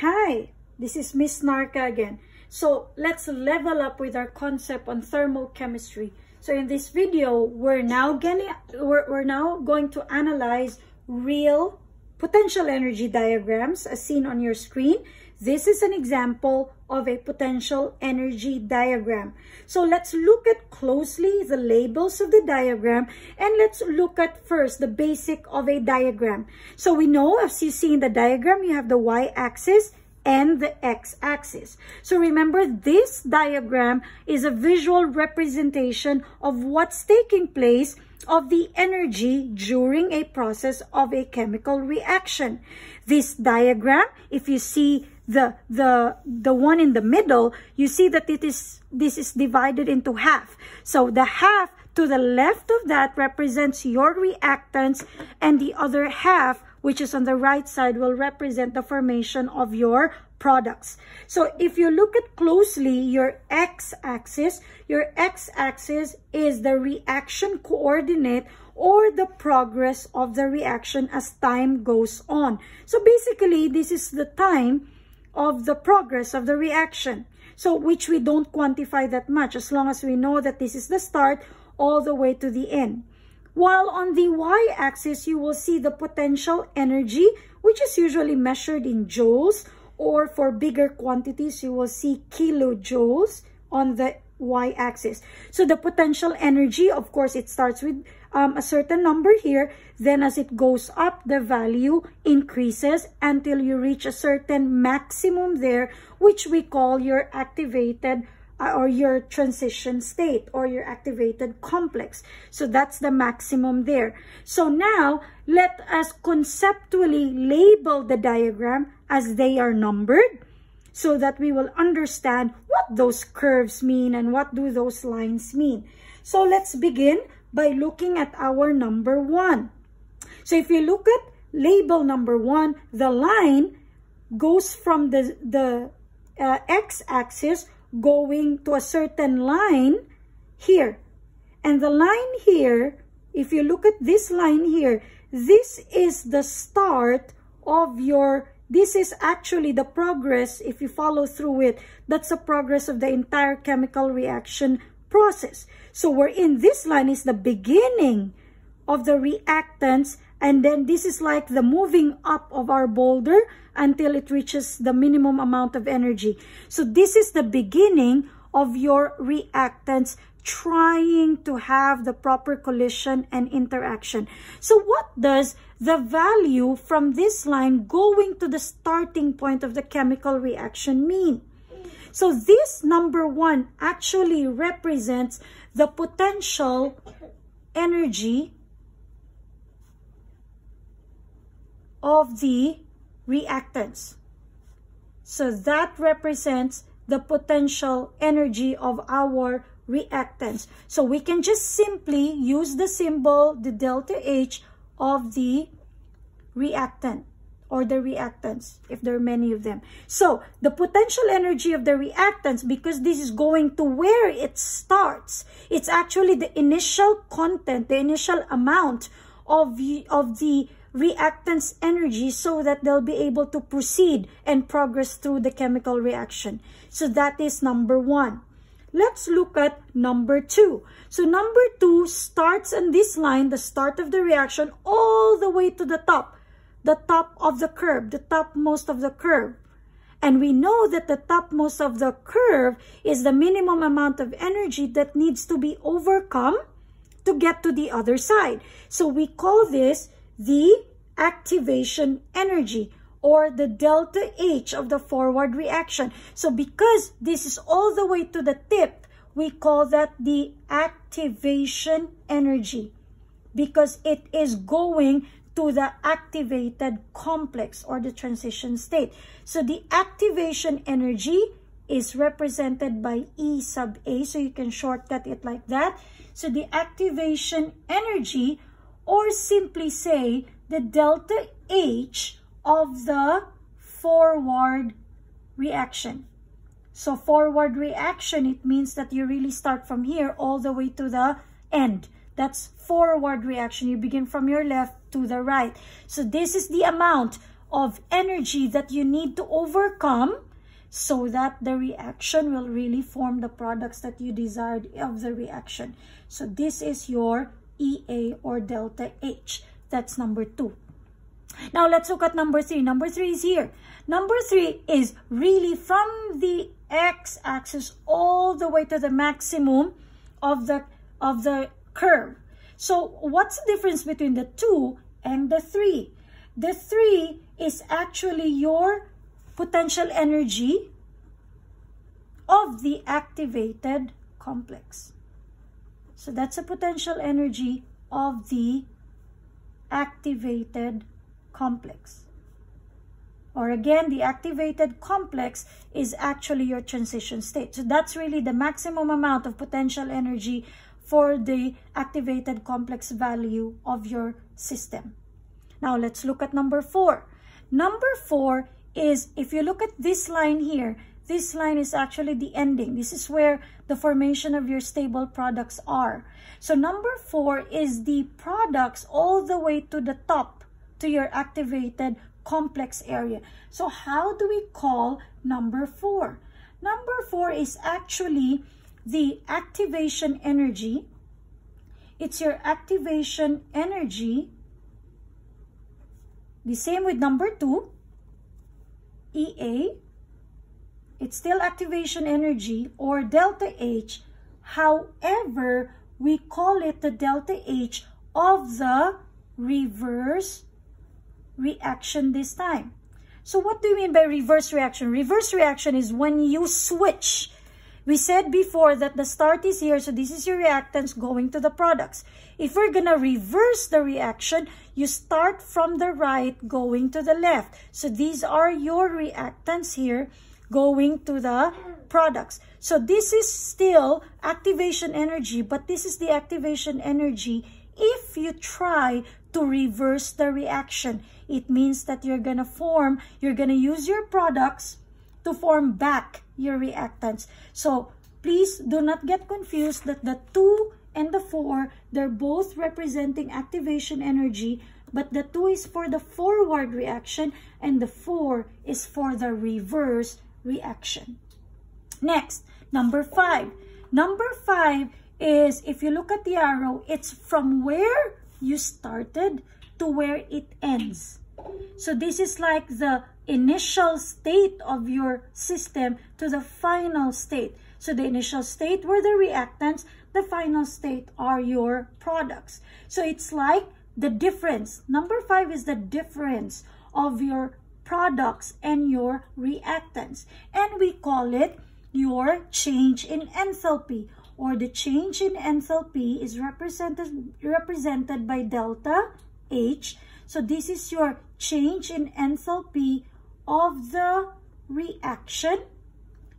Hi, this is Miss Narka again. So let's level up with our concept on thermochemistry. So in this video, we're now getting we're, we're now going to analyze real potential energy diagrams as seen on your screen. This is an example of a potential energy diagram. So let's look at closely the labels of the diagram and let's look at first the basic of a diagram. So we know as you see in the diagram, you have the y-axis and the x-axis. So remember, this diagram is a visual representation of what's taking place of the energy during a process of a chemical reaction. This diagram, if you see the the the one in the middle, you see that it is this is divided into half. So the half to the left of that represents your reactants and the other half which is on the right side will represent the formation of your products. So if you look at closely your x-axis, your x-axis is the reaction coordinate or the progress of the reaction as time goes on. So basically, this is the time of the progress of the reaction. So which we don't quantify that much as long as we know that this is the start all the way to the end. While on the y-axis, you will see the potential energy, which is usually measured in joules, or for bigger quantities, you will see kilojoules on the y-axis. So the potential energy, of course, it starts with um, a certain number here. Then as it goes up, the value increases until you reach a certain maximum there, which we call your activated or your transition state or your activated complex. So that's the maximum there. So now let us conceptually label the diagram as they are numbered so that we will understand what those curves mean and what do those lines mean. So let's begin by looking at our number one. So if you look at label number one, the line goes from the, the uh, x-axis going to a certain line here. And the line here, if you look at this line here, this is the start of your, this is actually the progress, if you follow through it, that's the progress of the entire chemical reaction process. So we're in this line is the beginning of the reactants and then this is like the moving up of our boulder until it reaches the minimum amount of energy. So this is the beginning of your reactants trying to have the proper collision and interaction. So what does the value from this line going to the starting point of the chemical reaction mean? So this number one actually represents the potential energy of the reactants. So that represents the potential energy of our reactants. So we can just simply use the symbol, the delta H of the reactant or the reactants, if there are many of them. So the potential energy of the reactants, because this is going to where it starts, it's actually the initial content, the initial amount of the, of the reactants energy so that they'll be able to proceed and progress through the chemical reaction. So that is number one. Let's look at number two. So number two starts on this line, the start of the reaction, all the way to the top, the top of the curve, the topmost of the curve. And we know that the topmost of the curve is the minimum amount of energy that needs to be overcome to get to the other side. So we call this the activation energy or the delta H of the forward reaction. So because this is all the way to the tip, we call that the activation energy because it is going to the activated complex or the transition state. So the activation energy is represented by E sub A. So you can shortcut it like that. So the activation energy or simply say the delta H of the forward reaction. So forward reaction, it means that you really start from here all the way to the end. That's forward reaction. You begin from your left to the right. So this is the amount of energy that you need to overcome so that the reaction will really form the products that you desired of the reaction. So this is your EA or delta H. That's number two. Now let's look at number three. Number three is here. Number three is really from the x-axis all the way to the maximum of the of the curve. So what's the difference between the two and the three? The three is actually your potential energy of the activated complex. So that's a potential energy of the activated complex. Or again, the activated complex is actually your transition state. So that's really the maximum amount of potential energy for the activated complex value of your system. Now let's look at number four. Number four is, if you look at this line here, this line is actually the ending. This is where the formation of your stable products are. So number four is the products all the way to the top to your activated complex area. So how do we call number four? Number four is actually the activation energy. It's your activation energy. The same with number two, EA. It's still activation energy or delta H. However, we call it the delta H of the reverse reaction this time. So what do you mean by reverse reaction? Reverse reaction is when you switch. We said before that the start is here, so this is your reactants going to the products. If we're going to reverse the reaction, you start from the right going to the left. So these are your reactants here going to the products. So this is still activation energy, but this is the activation energy if you try to reverse the reaction. It means that you're going to form, you're going to use your products to form back your reactants. So please do not get confused that the 2 and the 4, they're both representing activation energy, but the 2 is for the forward reaction and the 4 is for the reverse reaction. Next, number 5. Number 5 is, if you look at the arrow, it's from where you started to where it ends. So this is like the initial state of your system to the final state. So the initial state were the reactants, the final state are your products. So it's like the difference. Number five is the difference of your products and your reactants. And we call it your change in enthalpy or the change in enthalpy is represented, represented by delta H. So this is your change in enthalpy of the reaction,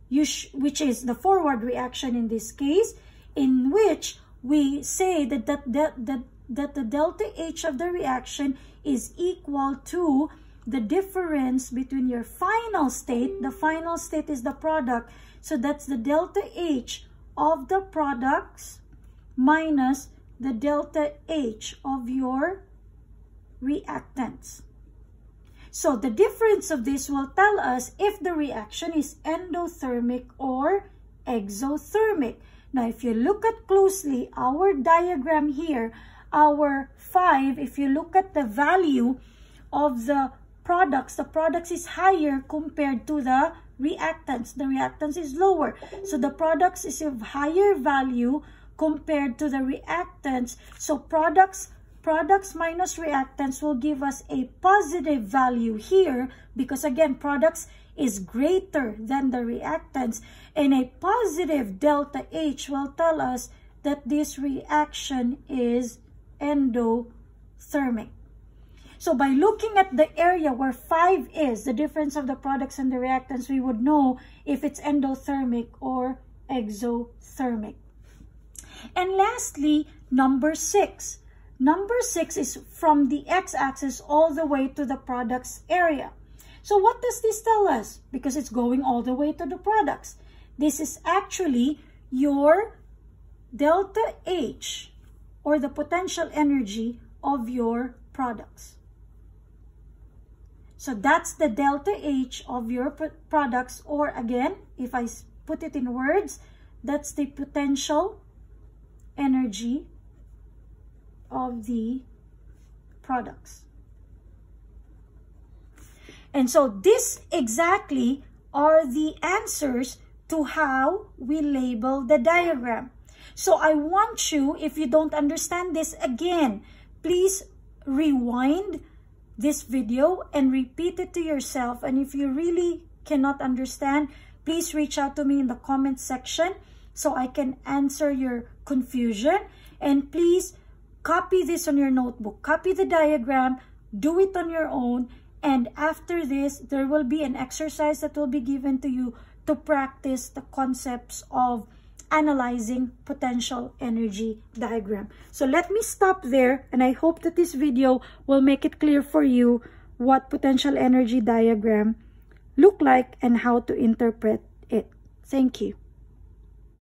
which is the forward reaction in this case, in which we say that, that, that, that, that the delta H of the reaction is equal to the difference between your final state, the final state is the product, so that's the delta H of the products minus the delta H of your reactants. So the difference of this will tell us if the reaction is endothermic or exothermic. Now, if you look at closely our diagram here, our 5, if you look at the value of the products, the products is higher compared to the reactants. The reactants is lower. So the products is of higher value compared to the reactants. So products products minus reactants will give us a positive value here because again products is greater than the reactants and a positive delta H will tell us that this reaction is endothermic. So by looking at the area where 5 is, the difference of the products and the reactants, we would know if it's endothermic or exothermic. And lastly, number 6. Number 6 is from the x-axis all the way to the products area. So what does this tell us? Because it's going all the way to the products. This is actually your delta H or the potential energy of your products. So that's the delta H of your products or again, if I put it in words, that's the potential energy of the products. And so this exactly are the answers to how we label the diagram. So I want you, if you don't understand this again, please rewind this video and repeat it to yourself. And if you really cannot understand, please reach out to me in the comment section so I can answer your confusion. And please copy this on your notebook. Copy the diagram, do it on your own, and after this, there will be an exercise that will be given to you to practice the concepts of analyzing potential energy diagram. So let me stop there and I hope that this video will make it clear for you what potential energy diagram look like and how to interpret it. Thank you.